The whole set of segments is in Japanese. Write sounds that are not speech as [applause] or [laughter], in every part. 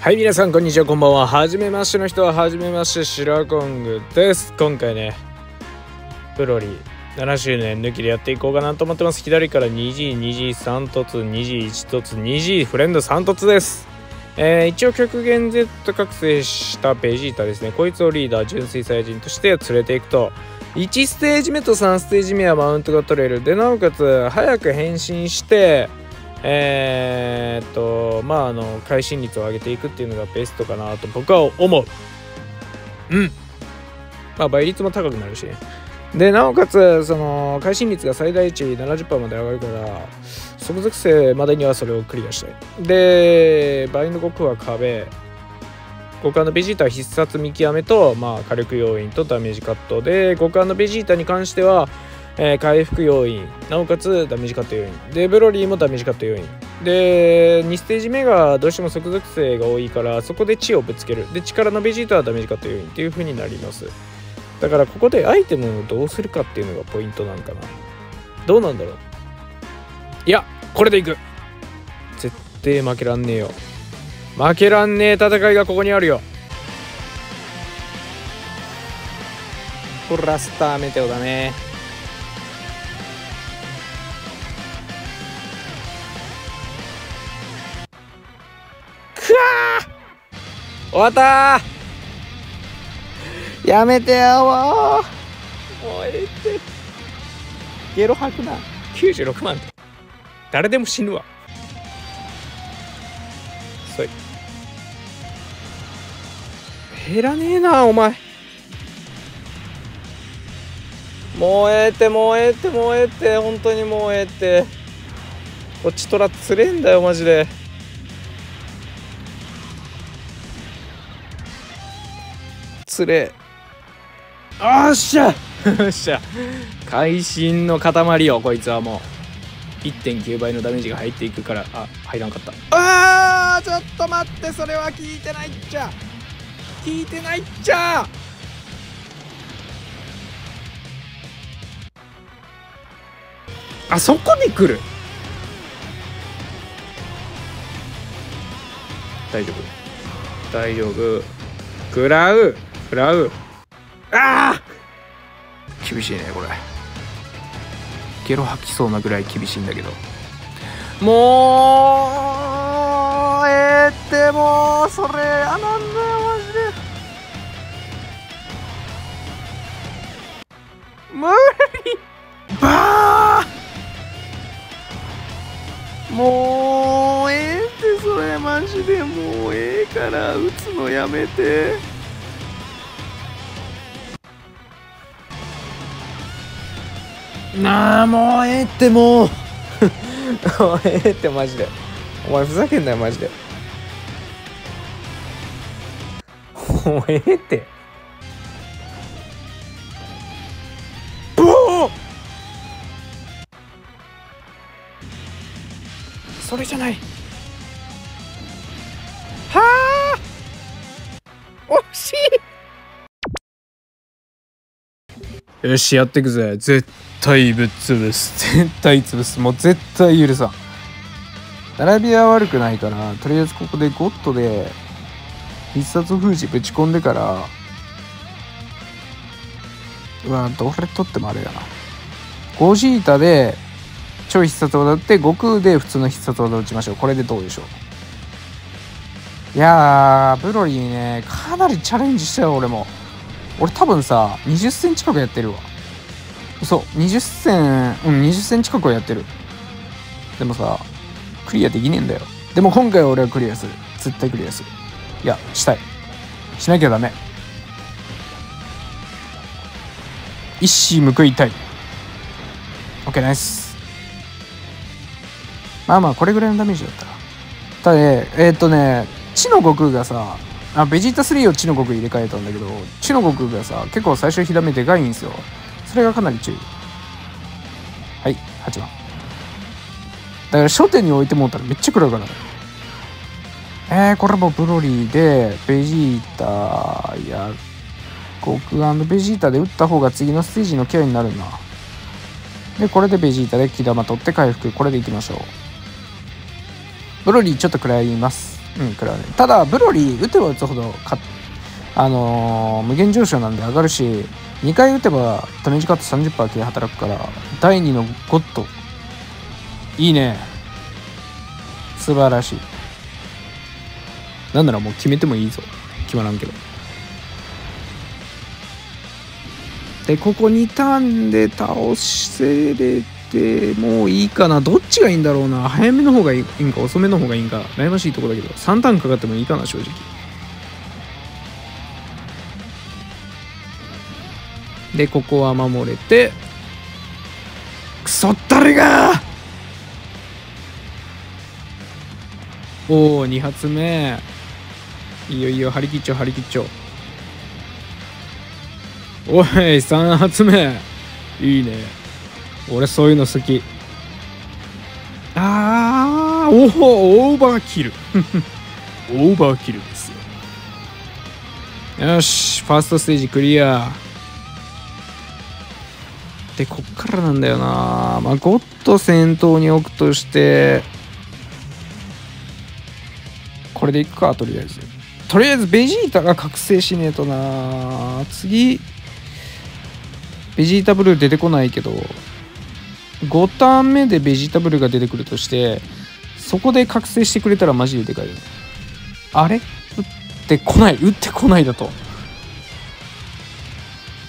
はい皆さんこんにちは。こんばんは。はじめましての人ははじめましてシラコングです。今回ねプロリー7周年抜きでやっていこうかなと思ってます。左から 2G、2G、3突、2G、1突、2G、フレンド3突です。えー、一応極限 Z 覚醒したベジータですね。こいつをリーダー純粋サイ人として連れていくと。1ステージ目と3ステージ目はマウントが取れる。でなおかつ早く変身してえー、っとまああの会心率を上げていくっていうのがベストかなと僕は思う。うん。まあ倍率も高くなるし。でなおかつその会心率が最大値70%まで上がるから即属性までにはそれをクリアしたい。でバインド悟空は壁。五感のベジータは必殺見極めと、まあ、火力要因とダメージカットで五感のベジータに関しては、えー、回復要因。なおかつダメージカット要因。でブロリーもダメージカット要因。で2ステージ目がどうしても即属性が多いからそこで血をぶつける。で力のベジータはダメージカット要因。っていう風になります。だからここでアイテムをどうするかっていうのがポイントなんかな。どうなんだろう。いやこれでいく。絶対負けらんねえよ。負けらんねえ戦いがここにあるよ。これラスターメテオだね。終わった。やめてよもう。もうええって。ゲロ吐くな。96万。誰でも死ぬわ。そい。減らねえなお前。もうええってもうええってもうええって。本当にもうええって。こっちとらつれえんだよマジでつれ。えおっしゃ。よっしゃ。会心の塊よこいつはもう。1.9倍のダメージが入っていくから。あ入らんかった。あーちょっと待ってそれは聞いてないっちゃ。聞いてないっちゃ。あそこに来る。大丈夫。大丈夫。食らう食らう。ああ厳しいねこれ。ゲロ吐きそうなぐらい厳しいんだけど。もうえー、ってもうそれあなんだよマジで。無理！バー！もうええってそれマジで。もうええから打つのやめて。なあもうええってもう。[laughs] ええってマジで。お前ふざけんなよマジで。もうええって。ブオー。それじゃない。はあ。惜しい。よしやっていくぜ。絶対ぶっ潰す。[laughs] 絶対潰す。もう絶対許さん。並びは悪くないからとりあえずここでゴッドで必殺封じぶち込んでからうわどれ取ってもあれやな。ゴジータで超必殺技打って悟空で普通の必殺技打ちましょう。これでどうでしょう。いやーブロリーねかなりチャレンジしたよ俺も。俺多分さ20センチ近くやってるわ。そう20センうん20センチ近くはやってる。でもさクリアできねえんだよ。でも今回は俺はクリアする。絶対クリアする。いやしたい。しなきゃダメ。一矢報いたい。OK ナイス。まあまあこれぐらいのダメージだったら。ただねえー、っとね地の悟空がさあベジータ3を地の悟空入れ替えたんだけど地の悟空がさ結構最初火ダメでかいんですよ。それがかなり注意。はい8番。だから焦点に置いてもうたらめっちゃ食らうからえー、これもブロリーでベジータや悟空ベジータで打った方が次のステージのケアになるな。でこれでベジータで木玉取って回復。これでいきましょう。ブロリーちょっと食らいます。うん食らわねただブロリー打てば打つほどかあのー無限上昇なんで上がるし2回打てばダメージカット30%系働くから第2のゴッドいいね素晴らしいなんならもう決めてもいいぞ決まらんけどでここ2ターンで倒せれてもういいかな。どっちがいいんだろうな。早めの方がいいんか遅めの方がいいんか。悩ましいとこだけど。3ターンかかってもいいかな正直。でここは守れて。クソったれが！おお2発目。いいよいいよ。張り切っちゃう張り切っちゃう。おい3発目。いいね。俺そういうの好き。あーおおオーバーキル。[laughs] オーバーキルですよ。よしファーストステージクリア。でこっからなんだよな。まあゴッド先頭に置くとしてこれでいくかとりあえず。とりあえずベジータが覚醒しねえとな。次ベジータブルー出てこないけど5ターン目でベジタブルが出てくるとしてそこで覚醒してくれたらマジででかいよあれ？打ってこない。打ってこないだと。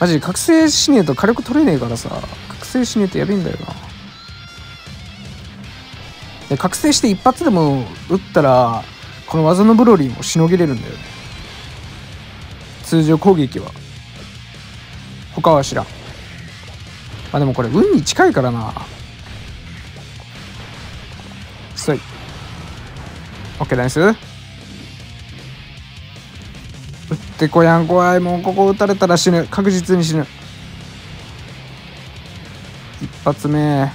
マジで覚醒しねえと火力取れねえからさ。覚醒しねえとやべえんだよな。で覚醒して一発でも打ったらこの技のブロリーもしのげれるんだよね。通常攻撃は。他は知らん。あでもこれ運に近いからな。そい OK ナイス。打ってこやん怖いもうここ撃たれたら死ぬ。確実に死ぬ。一発目。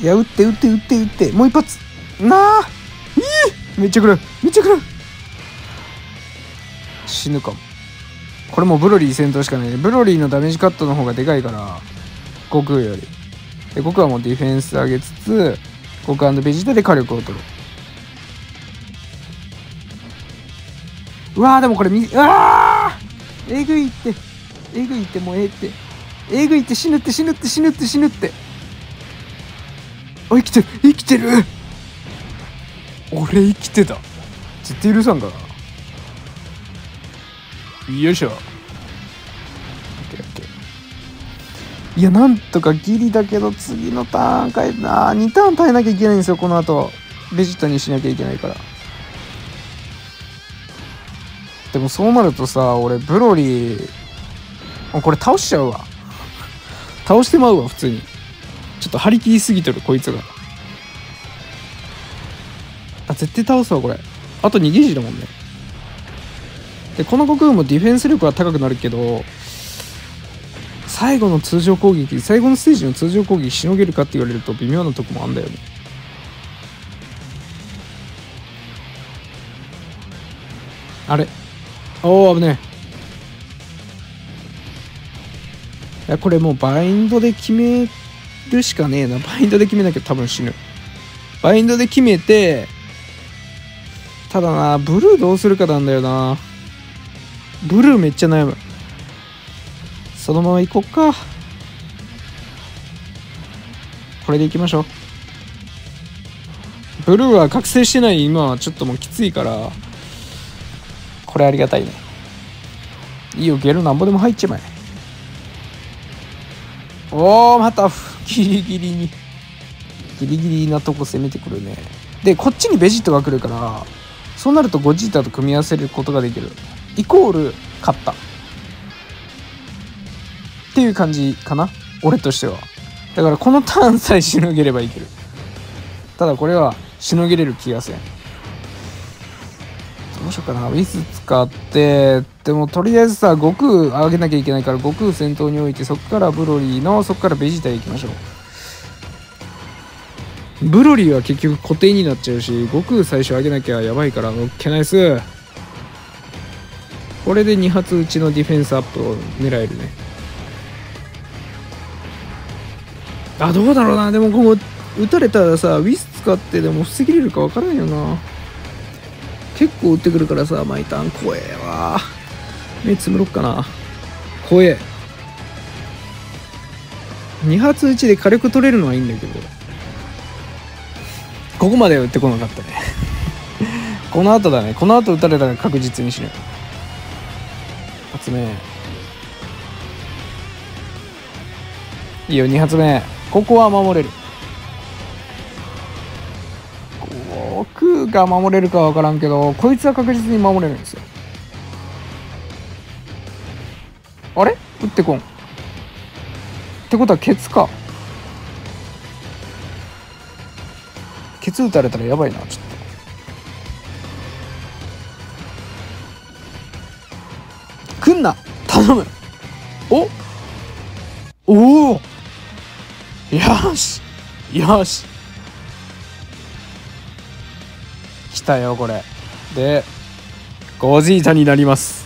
いや撃って撃って撃って撃って。もう一発。なあ。いい。めっちゃくる。めっちゃくる。死ぬかも。これもブロリー戦闘しかないブロリーのダメージカットの方がでかいから悟空より。で悟空はもうディフェンス上げつつ悟空ベジータで火力を取る。うわーでもこれみうわー！えぐいって。えぐいってもうええって。えぐいって死ぬって死ぬって死ぬって死ぬって。あ生きてる。生きてる。俺生きてた。絶対許さんから。よいしょ。いやなんとかギリだけど次のターンかえな2ターン耐えなきゃいけないんですよこの後。ベジータにしなきゃいけないから。でもそうなるとさ俺ブロリーこれ倒しちゃうわ。倒してまうわ普通に。ちょっと張り切りすぎてるこいつが。あ絶対倒すわこれ。あと逃げ時だもんね。でこの悟空もディフェンス力は高くなるけど最後の通常攻撃最後のステージの通常攻撃しのげるかって言われると微妙なとこもあんだよね。あれ？おお危ねえ。いやこれもうバインドで決めるしかねえな。バインドで決めなきゃ多分死ぬ。バインドで決めてただなブルーどうするかなんだよな。ブルーめっちゃ悩む。そのまま行こっか。これでいきましょう。ブルーは覚醒してない今はちょっともうきついからこれありがたいね。いいよゲルなんぼでも入っちまえ。おおまたギリギリに。ギリギリなとこ攻めてくるね。でこっちにベジットが来るからそうなるとゴジータと組み合わせることができる。イコール勝った。っていう感じかな。俺としては。だからこのターンさえしのげればいける。ただこれはしのげれる気がせん。どうしようかな。ウィス使ってでもとりあえずさ悟空上げなきゃいけないから悟空先頭に置いてそこからブロリーのそこからベジータへ行きましょう。ブロリーは結局固定になっちゃうし悟空最初上げなきゃやばいからオッケーナイス。これで2発打ちのディフェンスアップを狙えるね。あどうだろうな。でもここ撃たれたらさウィス使ってでも防ぎれるか分からんよな。結構撃ってくるからさ毎ターン怖えわ。目つむろっかな。怖え。2発撃ちで火力取れるのはいいんだけど。ここまでは撃ってこなかったね。[laughs] この後だね。この後撃たれたら確実にしない。発目。いいよ2発目。ここは守れる。僕が守れるか分からんけどこいつは確実に守れるんですよ。あれ？撃ってこん。ってことはケツか。ケツ撃たれたらやばいなちょっと。来んな。頼む。お。おお。よし。よし。来たよこれ。でゴジータになります。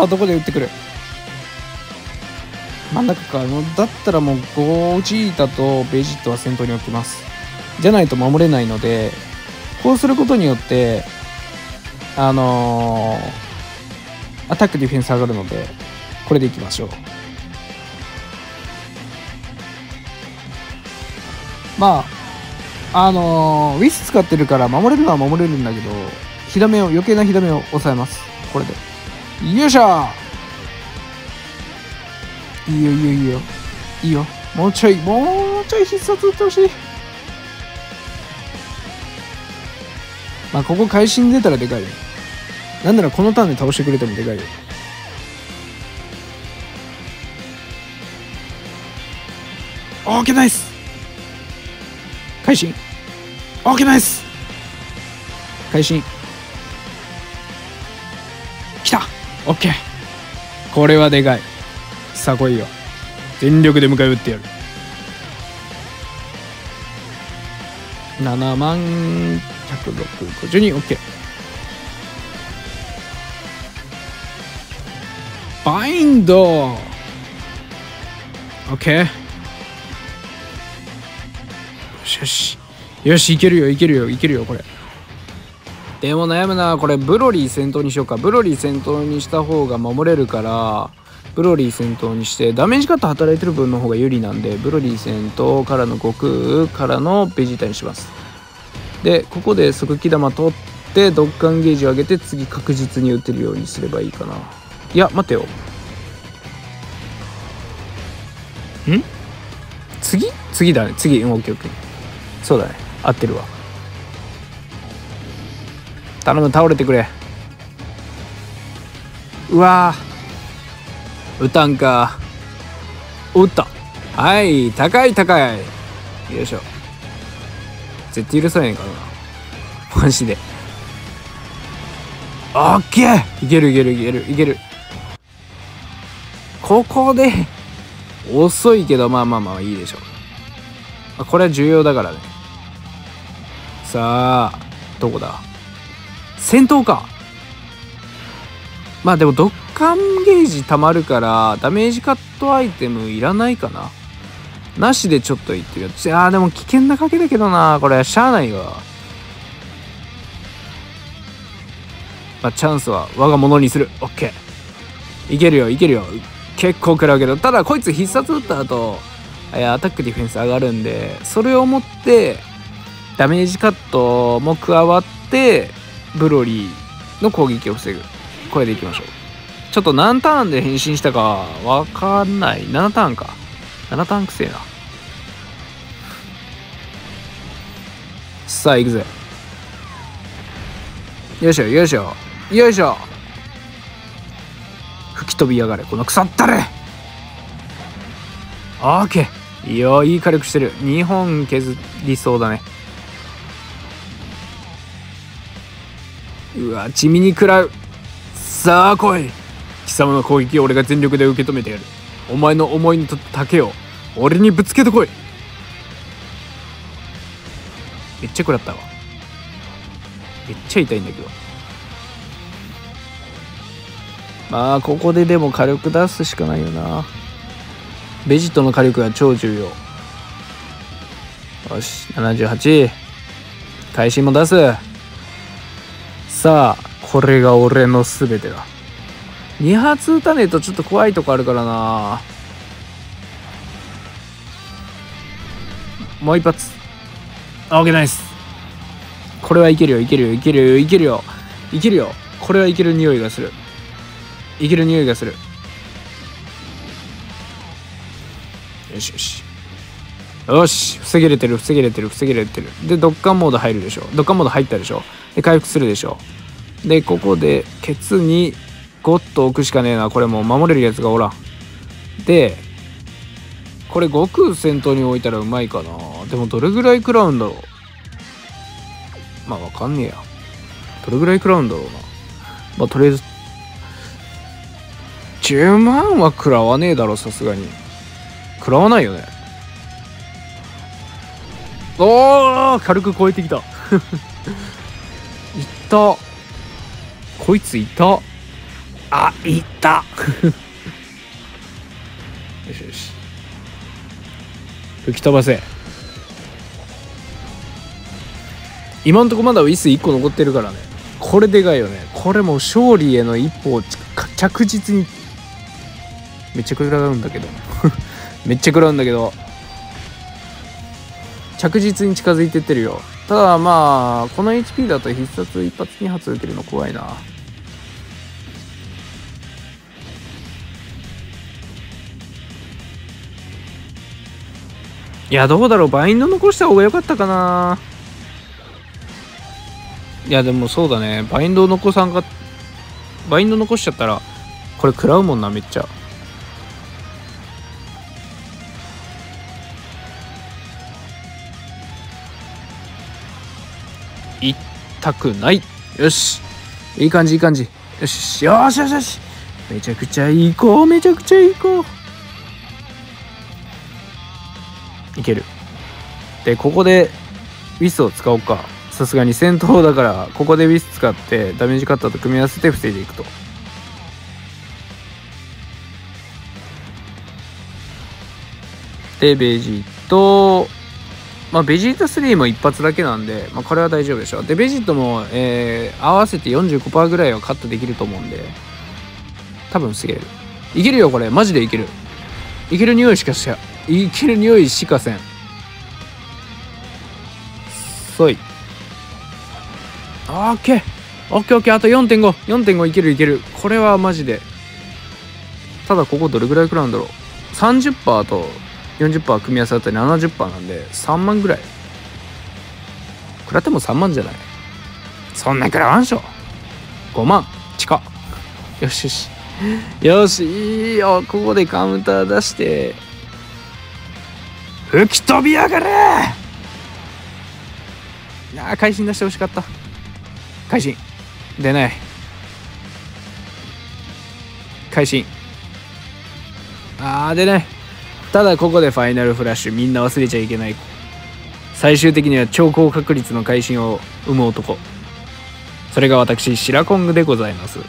さあどこで打ってくる？真ん中か。だったらもうゴージータとベジットは先頭に置きます。じゃないと守れないのでこうすることによってあのー、アタックディフェンス上がるのでこれでいきましょう。まああのー、ウィス使ってるから守れるのは守れるんだけど火ダメを余計な火ダメを抑えます。これで。よいしょ。いいよいいよいいよ。いいよ。もうちょいもうちょい必殺打ってほしい。まあここ会心出たらでかいよ。なんならこのターンで倒してくれてもでかいよ。オーケーナイス。会心。オーケーナイス。会心。オッケーこれはでかい。さあ来いよ。全力で迎え撃ってやる。7万1 6 5 2オッケーバインドオッケーよし。よしいけるよいけるよいけるよこれ。でも悩むなこれブロリー先頭にしようか。ブロリー先頭にした方が守れるからブロリー先頭にしてダメージカット働いてる分の方が有利なんでブロリー先頭からの悟空からのベジータにします。でここで即帰玉取ってドッカンゲージを上げて次確実に打てるようにすればいいかな。いや待てよ。ん？次？次だね。次うんオッケーオッケー。そうだね。合ってるわ。頼む倒れてくれ。うわー。打たんか。打った。はい高い高い。よいしょ。絶対許さないからな。マジで。オッケー。いけるいけるいけるいける。ここで遅いけどまあまあまあいいでしょう。これは重要だからね。さあどこだ？戦闘か。まあでもドッカンゲージ溜まるからダメージカットアイテムいらないかな。なしでちょっといってるよ。うあーでも危険な賭けだけどな。これしゃあないわ。まあチャンスは我が物にする。オッケー。いけるよいけるよ。結構食らうけど。ただこいつ必殺打った後いアタックディフェンス上がるんでそれをもってダメージカットも加わってブロリーの攻撃を防ぐ。これでいきましょう。ちょっと何ターンで変身したかわかんない。7ターンか。7ターンくせえな。さあ行くぜ。よいしょよいしょ。よいしょ。吹き飛びやがれ。この腐ったれ。オーケーいいよいい火力してる。2本削りそうだね。うわ地味に食らう。さあ来い。貴様の攻撃を俺が全力で受け止めてやる。お前の思いの丈を俺にぶつけてこい。めっちゃ食らったわ。めっちゃ痛いんだけど。まあここででも火力出すしかないよな。ベジットの火力が超重要。よし78会心も出す。さあこれが俺の全てだ。2発撃たねえとちょっと怖いとこあるからな。もう一発。OK ナイス。これはいけるよいけるよいけるよいけるよ。いけるよ。これはいける匂いがする。いける匂いがする。よしよし。よし防げれてる防げれてる防げれてる。でドッカンモード入るでしょ。ドッカンモード入ったでしょで回復するでしょう。でここでケツにゴッと置くしかねえな。これもう守れるやつがおらん。でこれ悟空先頭に置いたらうまいかな。でもどれぐらい食らうんだろう。まあわかんねえや。どれぐらい食らうんだろうな。まあとりあえず10万は食らわねえだろさすがに。食らわないよね。おお軽く超えてきた。たこいついた。あいった。[laughs] よしよし。吹き飛ばせ。今んとこまだウィス1個残ってるからね。これでかいよね。これも勝利への一歩を着実にめっちゃ食らうんだけど。[laughs] めっちゃ食らうんだけど。着実に近づいてってるよただまあこの HP だと必殺一発二発受けるの怖いな。いやどうだろうバインド残した方が良かったかな。いやでもそうだね。バインド残さんがバインド残しちゃったらこれ食らうもんなめっちゃ。痛くない。よし。いい感じいい感じ。よしよしよし。よしめちゃくちゃいい子めちゃくちゃいい子。いける。でここでウィスを使おうか。さすがに戦闘だからここでウィス使ってダメージカッターと組み合わせて防いでいくと。でベージートまあベジータ3も一発だけなんで、まあ、これは大丈夫でしょう。でベジートも、えー、合わせて45%ぐらいはカットできると思うんで多分防げるいけるよこれ。マジでいける。いける匂いしかしいける匂いしかせん。そいオッケー。オッケーオッケー。あと4.54.5いけるいける。これはマジで。ただここどれぐらいくらうんだろう。30%と40%組み合わせだったり70%なんで3万ぐらい。食らっても3万じゃない。そんなくらわんしょ。5万。近。よしよし。よしいいよ。ここでカウンター出して。吹き飛びやがれ。あ会心出してほしかった。会心。出ない会心。あー出ないただここでファイナルフラッシュみんな忘れちゃいけない。最終的には超高確率の会心を生む男。それが私シラコングでございます。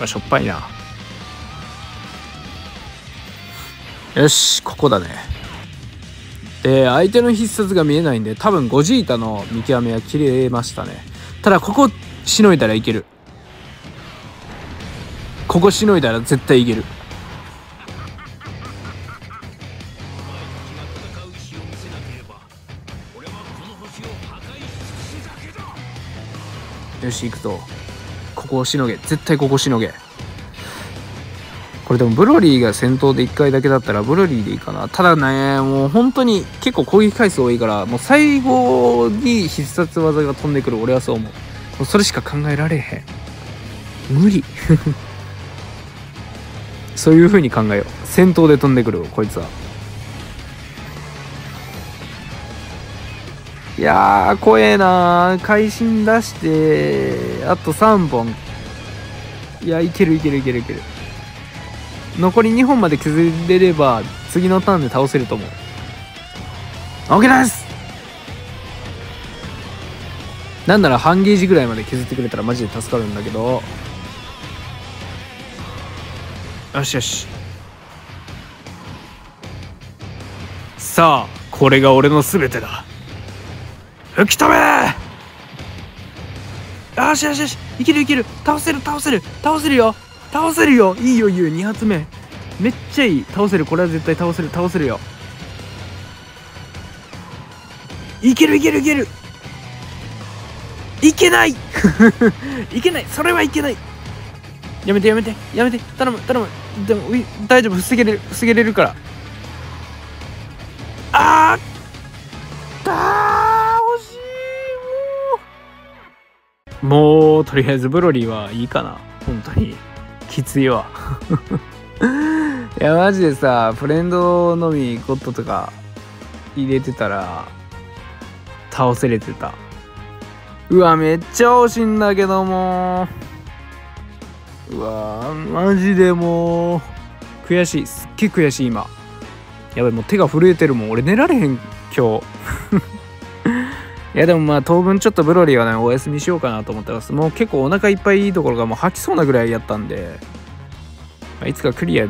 あしょっぱいな。よしここだね。で相手の必殺が見えないんで多分ゴジータの見極めは切れましたね。ただここしのいだらいける。ここしのいだら絶対いける。よし行くとここをしのげ。絶対ここしのげ。これでもブロリーが先頭で1回だけだったらブロリーでいいかな。ただねもう本当に結構攻撃回数多いからもう最後に必殺技が飛んでくる俺はそう思う。もうそれしか考えられへん。無理。[laughs] そういう風に考えよう。先頭で飛んでくるこいつは。いやー怖えな会心出してあと3本。いやいけるいけるいけるいける。残り2本まで削れれば次のターンで倒せると思う。OK です。なんなら半ゲージぐらいまで削ってくれたらマジで助かるんだけど。よしよし。さあこれが俺の全てだ。吹き飛べよしよしよし。いけるいける。倒せる倒せる。倒せるよ。倒せるよ。いいよいいよ。2発目。めっちゃいい。倒せる。これは絶対倒せる。倒せるよ。いけるいけるいける。いけない。[laughs] いけない。それはいけない。やめてやめてやめて。頼む頼む。でも大丈夫。防げれる防げれるから。もうとりあえずブロリーはいいかな。本当に。きついわ。[laughs] いやマジでさフレンドのみゴッドとか入れてたら倒せれてた。うわめっちゃ惜しいんだけども。うわマジでもう。悔しい。すっげえ悔しい今。やばいもう手が震えてるもん。俺寝られへん今日。いやでもまあ当分ちょっとブロリーはねお休みしようかなと思ってます。もう結構お腹いっぱいいいところがもう吐きそうなぐらいやったんで、まあ、いつかクリア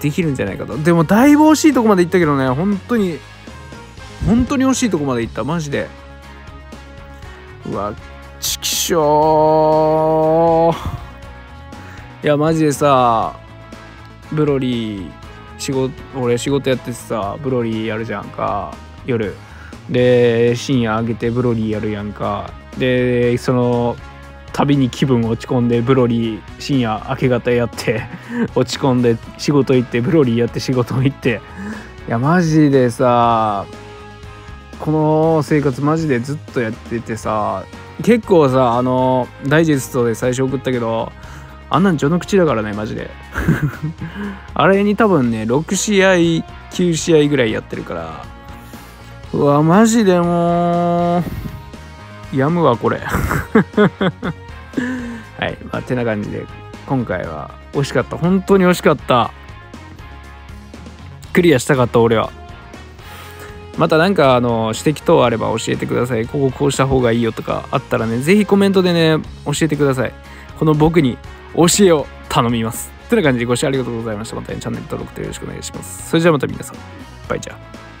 できるんじゃないかと。でもだいぶ惜しいとこまで行ったけどね本当に本当に惜しいとこまで行った。マジで。うわちきしょいやマジでさブロリー仕事俺仕事やっててさブロリーやるじゃんか夜。で深夜あげてブロリーやるやんか。でその旅に気分落ち込んでブロリー深夜明け方やって [laughs] 落ち込んで仕事行ってブロリーやって仕事行って。いやマジでさこの生活マジでずっとやっててさ結構さあのダイジェストで最初送ったけどあんなん序の口だからねマジで。[laughs] あれに多分ね6試合9試合ぐらいやってるからうわマジでもう。やむわこれ。[laughs] はいまあてな感じで今回は惜しかった。本当に惜しかった。クリアしたかった俺は。また何かあの指摘等あれば教えてください。こここうした方がいいよとかあったらね是非コメントでね教えてください。この僕に教えを頼みます。てな感じでご視聴ありがとうございました。また、ね、チャンネル登録とよろしくお願いします。それじゃあまた皆さん。バイチャー